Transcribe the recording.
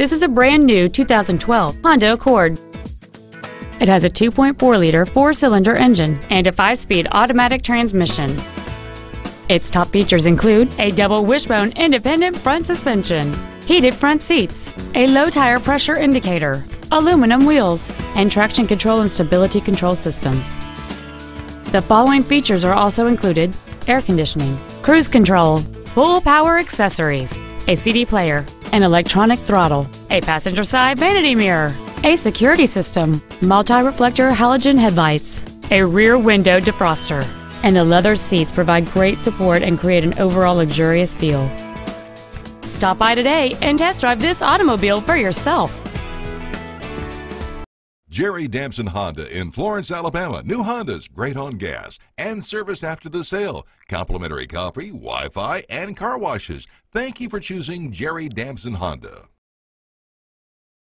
This is a brand new 2012 Honda Accord. It has a 2.4-liter four-cylinder engine and a five-speed automatic transmission. Its top features include a double wishbone independent front suspension, heated front seats, a low tire pressure indicator, aluminum wheels, and traction control and stability control systems. The following features are also included air conditioning, cruise control, full power accessories, a CD player, an electronic throttle, a passenger side vanity mirror, a security system, multi-reflector halogen headlights, a rear window defroster, and the leather seats provide great support and create an overall luxurious feel. Stop by today and test drive this automobile for yourself. Jerry Damson Honda in Florence, Alabama. New Hondas, great on gas and service after the sale. Complimentary coffee, Wi-Fi, and car washes. Thank you for choosing Jerry Damson Honda.